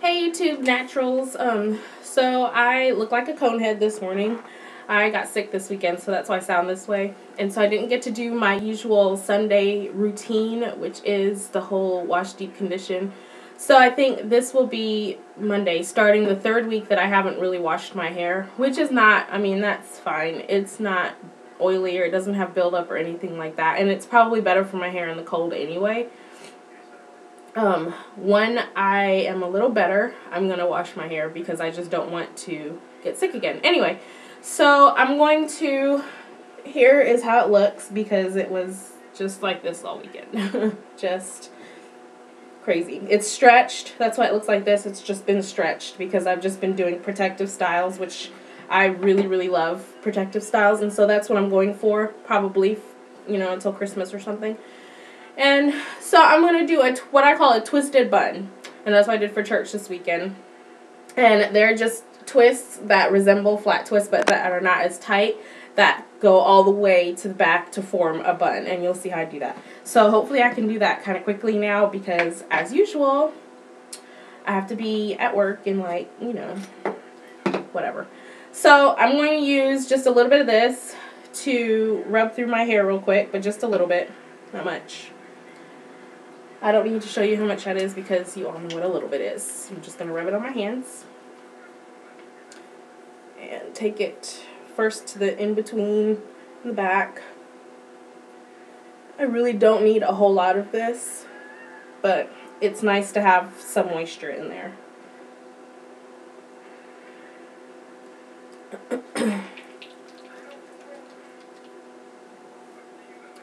Hey YouTube Naturals. Um, so I look like a conehead this morning. I got sick this weekend, so that's why I sound this way. And so I didn't get to do my usual Sunday routine, which is the whole wash deep condition. So I think this will be Monday, starting the third week that I haven't really washed my hair, which is not, I mean, that's fine. It's not oily or it doesn't have buildup or anything like that. And it's probably better for my hair in the cold anyway. Um, when I am a little better, I'm going to wash my hair because I just don't want to get sick again. Anyway, so I'm going to, here is how it looks because it was just like this all weekend. just crazy. It's stretched. That's why it looks like this. It's just been stretched because I've just been doing protective styles, which I really, really love protective styles. And so that's what I'm going for probably, you know, until Christmas or something. And so I'm going to do a what I call a twisted bun. And that's what I did for church this weekend. And they're just twists that resemble flat twists but that are not as tight that go all the way to the back to form a bun. And you'll see how I do that. So hopefully I can do that kind of quickly now because as usual, I have to be at work and like, you know, whatever. So I'm going to use just a little bit of this to rub through my hair real quick, but just a little bit, not much. I don't need to show you how much that is because you all know what a little bit is. I'm just going to rub it on my hands. And take it first to the in-between the back. I really don't need a whole lot of this, but it's nice to have some moisture in there.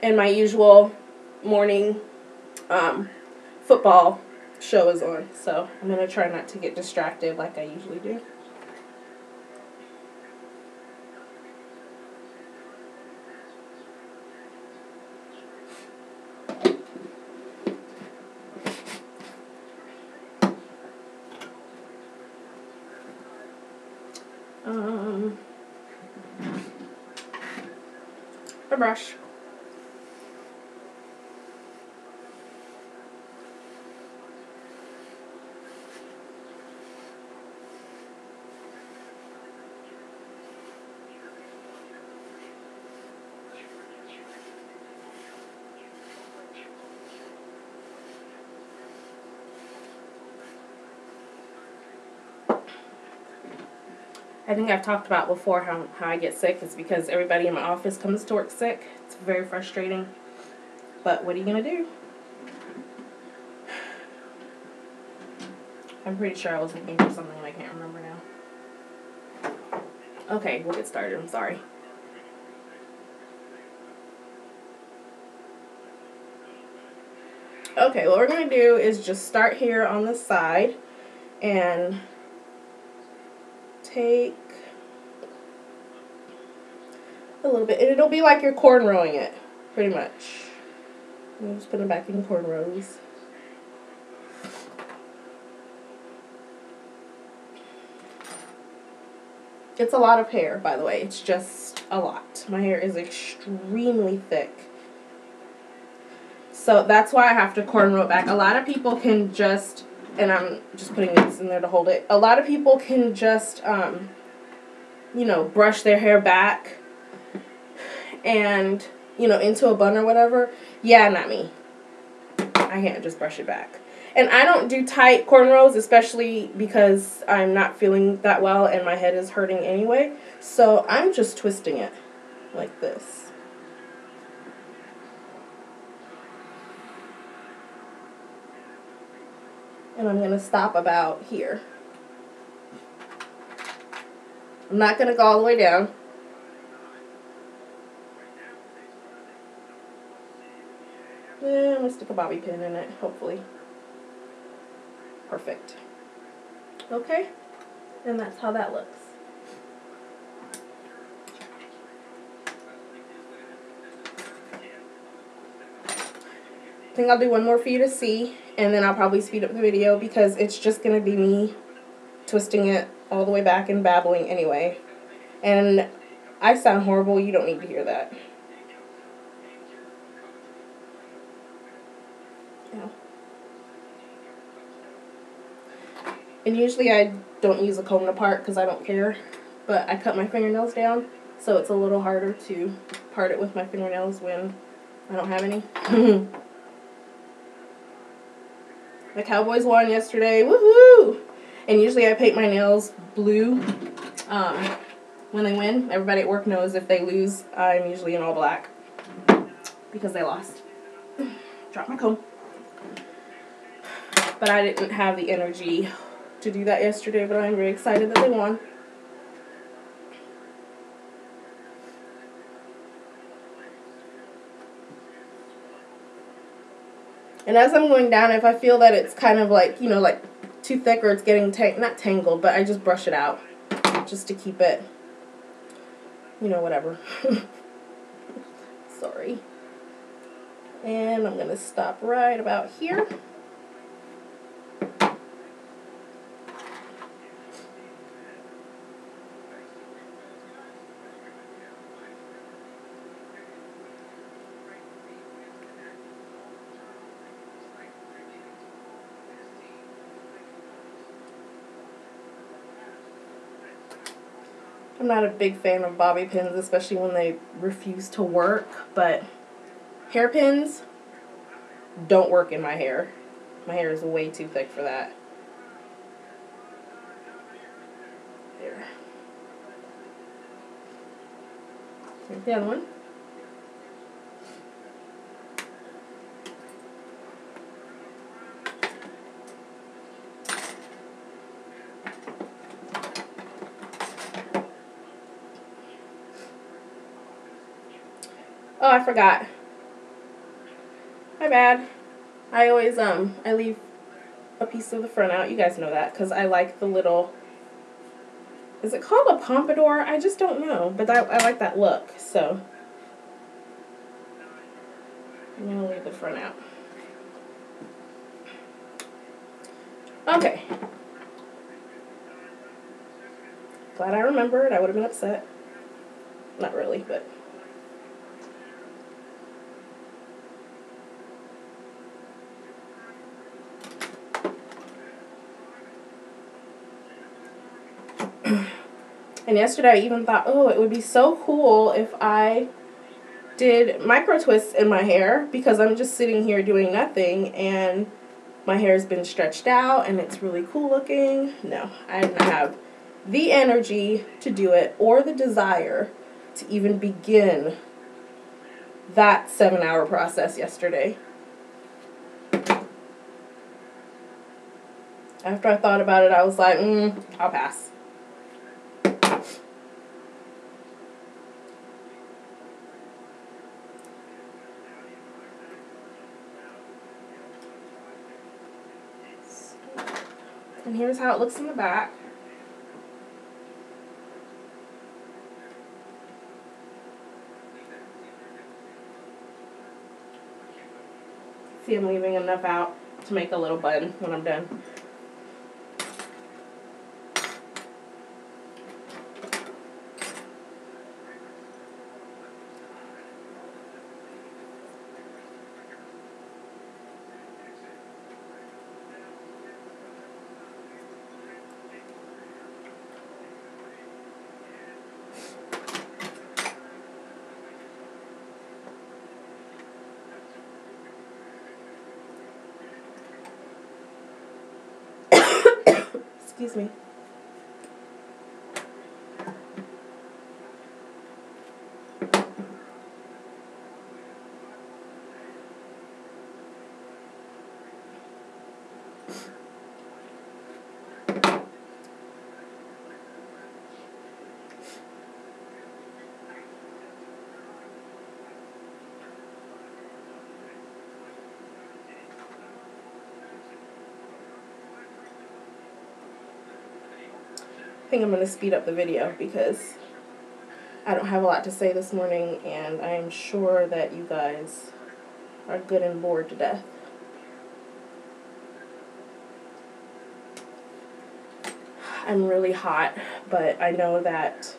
and my usual morning um, football show is on. So I'm going to try not to get distracted like I usually do. Um, a brush. I think I've talked about before how, how I get sick is because everybody in my office comes to work sick. It's very frustrating. But what are you going to do? I'm pretty sure I was looking for something and I can't remember now. Okay, we'll get started. I'm sorry. Okay, what we're going to do is just start here on the side and take a little bit. And it'll be like you're cornrowing it, pretty much. I'm just putting it back in cornrows. It's a lot of hair, by the way. It's just a lot. My hair is extremely thick. So that's why I have to cornrow it back. A lot of people can just and I'm just putting this in there to hold it. A lot of people can just, um, you know, brush their hair back and, you know, into a bun or whatever. Yeah, not me. I can't just brush it back. And I don't do tight cornrows, especially because I'm not feeling that well and my head is hurting anyway. So I'm just twisting it like this. And I'm going to stop about here. I'm not going to go all the way down. Yeah, I'm going to stick a bobby pin in it, hopefully. Perfect. Okay, and that's how that looks. I think I'll do one more for you to see and then I'll probably speed up the video because it's just going to be me twisting it all the way back and babbling anyway. And I sound horrible. You don't need to hear that. And usually I don't use a comb to part because I don't care. But I cut my fingernails down, so it's a little harder to part it with my fingernails when I don't have any. the Cowboys won yesterday. Woohoo! And usually I paint my nails blue um, when they win. Everybody at work knows if they lose, I'm usually in all black because they lost. Drop my comb. But I didn't have the energy to do that yesterday, but I'm very excited that they won. And as I'm going down, if I feel that it's kind of like, you know, like too thick or it's getting, tang not tangled, but I just brush it out just to keep it, you know, whatever. Sorry. And I'm going to stop right about here. I'm not a big fan of bobby pins, especially when they refuse to work, but hairpins don't work in my hair. My hair is way too thick for that. There. Here's the other one. Oh, I forgot. My bad. I always, um, I leave a piece of the front out. You guys know that because I like the little, is it called a pompadour? I just don't know, but I, I like that look, so I'm going to leave the front out. Okay. Glad I remembered. I would have been upset. Not really, but And yesterday I even thought, oh, it would be so cool if I did micro twists in my hair because I'm just sitting here doing nothing and my hair's been stretched out and it's really cool looking. No, I didn't have the energy to do it or the desire to even begin that seven hour process yesterday. After I thought about it, I was like, mm, I'll pass. And here's how it looks in the back. See, I'm leaving enough out to make a little bun when I'm done. Excuse me. I think I'm going to speed up the video because I don't have a lot to say this morning and I am sure that you guys are good and bored to death. I'm really hot, but I know that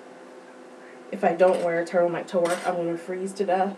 if I don't wear a turtleneck to work, I'm going to freeze to death.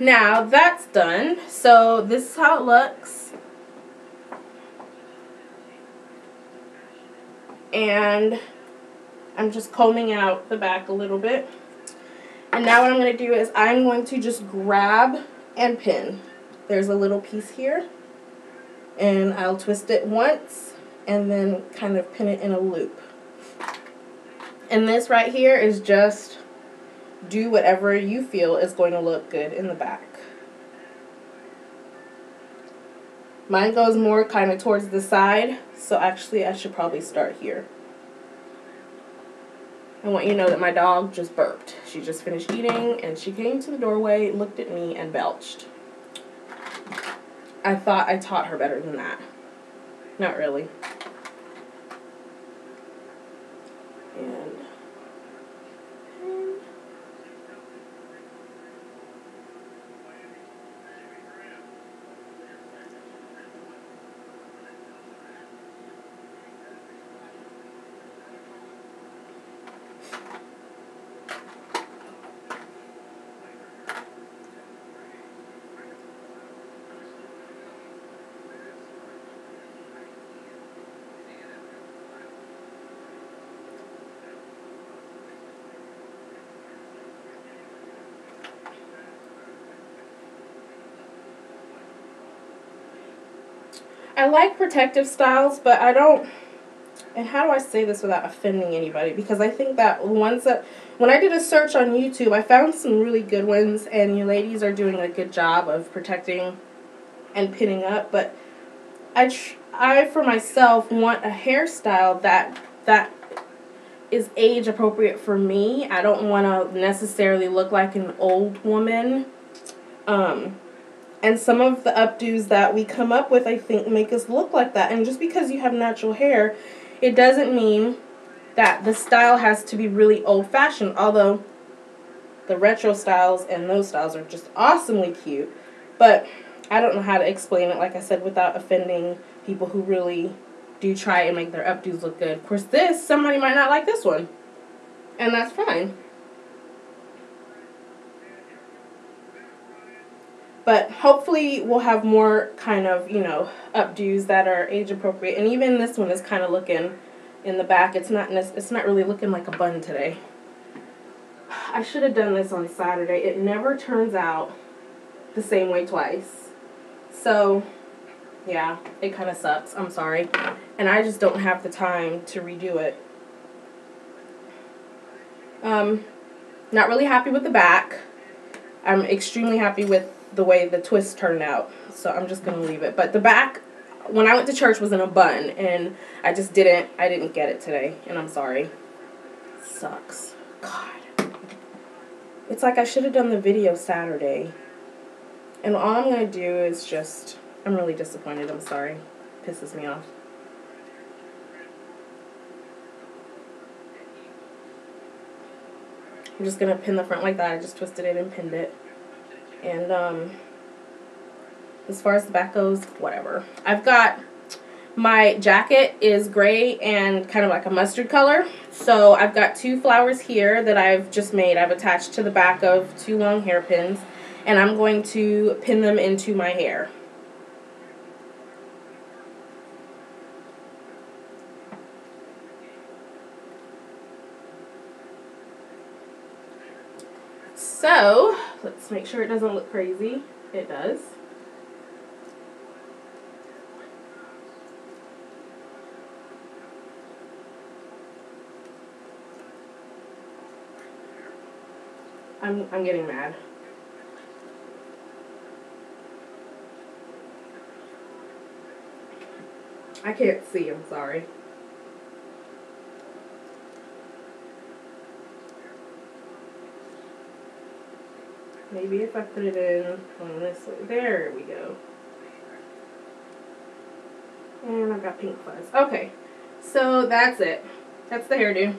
Now that's done. So this is how it looks. And I'm just combing out the back a little bit. And now what I'm going to do is I'm going to just grab and pin. There's a little piece here. And I'll twist it once and then kind of pin it in a loop. And this right here is just do whatever you feel is going to look good in the back. Mine goes more kind of towards the side, so actually I should probably start here. I want you to know that my dog just burped. She just finished eating and she came to the doorway, looked at me, and belched. I thought I taught her better than that. Not really. I like protective styles, but I don't. And how do I say this without offending anybody? Because I think that ones that when I did a search on YouTube, I found some really good ones, and you ladies are doing a good job of protecting and pinning up. But I, I for myself want a hairstyle that that is age appropriate for me. I don't want to necessarily look like an old woman. Um, and some of the updos that we come up with, I think, make us look like that. And just because you have natural hair, it doesn't mean that the style has to be really old-fashioned. Although the retro styles and those styles are just awesomely cute. But I don't know how to explain it, like I said, without offending people who really do try and make their updos look good. Of course, this, somebody might not like this one. And that's fine. But hopefully we'll have more kind of, you know, updos that are age appropriate. And even this one is kind of looking in the back. It's not it's not really looking like a bun today. I should have done this on Saturday. It never turns out the same way twice. So, yeah, it kind of sucks. I'm sorry. And I just don't have the time to redo it. Um, not really happy with the back. I'm extremely happy with the way the twist turned out. So I'm just to leave it. But the back, when I went to church, was in a bun. And I just didn't, I didn't get it today. And I'm sorry. Sucks. God. It's like I should have done the video Saturday. And all I'm to do is just, I'm really disappointed. I'm sorry. Pisses me off. I'm just to pin the front like that. I just twisted it and pinned it. And um, as far as the back goes, whatever. I've got my jacket is gray and kind of like a mustard color. So I've got two flowers here that I've just made. I've attached to the back of two long hairpins and I'm going to pin them into my hair. So, let's make sure it doesn't look crazy. It does. I'm, I'm getting mad. I can't see, I'm sorry. Maybe if I put it in on this way. There we go. And I've got pink fuzz. Okay, so that's it. That's the hairdo.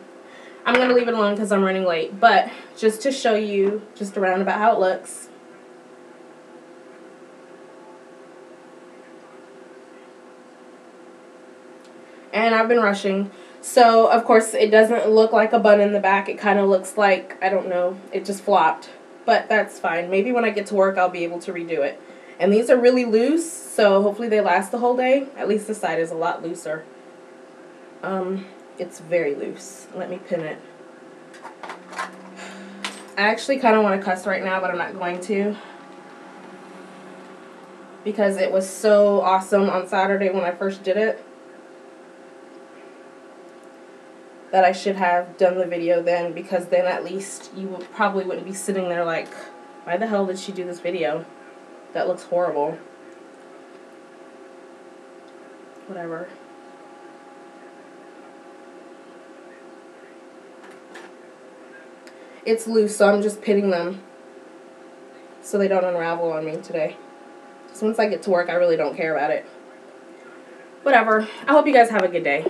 I'm going to leave it alone because I'm running late. But just to show you just around about how it looks. And I've been rushing. So, of course, it doesn't look like a bun in the back. It kind of looks like, I don't know, it just flopped. But that's fine. Maybe when I get to work, I'll be able to redo it. And these are really loose, so hopefully they last the whole day. At least this side is a lot looser. Um, it's very loose. Let me pin it. I actually kind of want to cuss right now, but I'm not going to. Because it was so awesome on Saturday when I first did it. That I should have done the video then, because then at least you would, probably wouldn't be sitting there like, why the hell did she do this video? That looks horrible. Whatever. It's loose, so I'm just pinning them so they don't unravel on me today. So once I get to work, I really don't care about it. Whatever. I hope you guys have a good day.